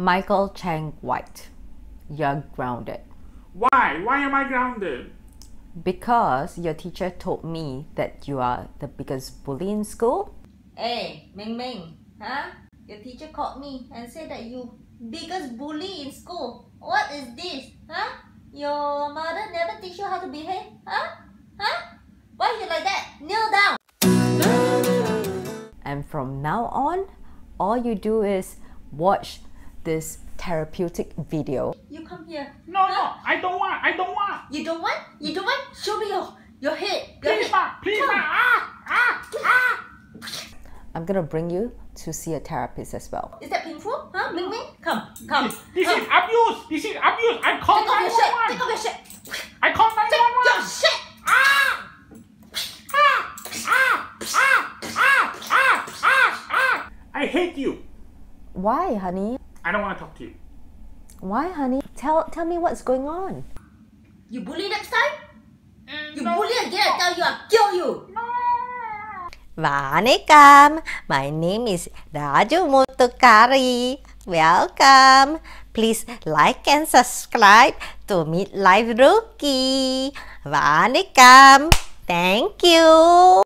Michael Chang White, you're grounded. Why? Why am I grounded? Because your teacher told me that you are the biggest bully in school. Hey, Ming Ming, huh? Your teacher called me and said that you biggest bully in school. What is this, huh? Your mother never teach you how to behave, huh? Huh? Why you like that? Kneel down. And from now on, all you do is watch this therapeutic video. You come here. No, no, I don't want. I don't want. You don't want? You don't want? Show me your your head. Your please, head. Ma, please, come. ma. Ah, ah, ah. I'm gonna bring you to see a therapist as well. Is that painful? Huh, Ming Ming? Come, come. This, this come. is abuse. This is abuse. I call Take off your shirt. Take off your shirt. I call 911. Take your shirt. Ah. ah! Ah! Ah! Ah! Ah! Ah! Ah! I hate you. Why, honey? I don't want to talk to you. Why, honey? Tell tell me what's going on. You bully next time? Mm, you No. bully again, I tell you, I'll kill you. Vanakkam. My name is Raju Mutukari. Welcome. Please like and subscribe to Midlife Rookie. Vanakkam. Thank you.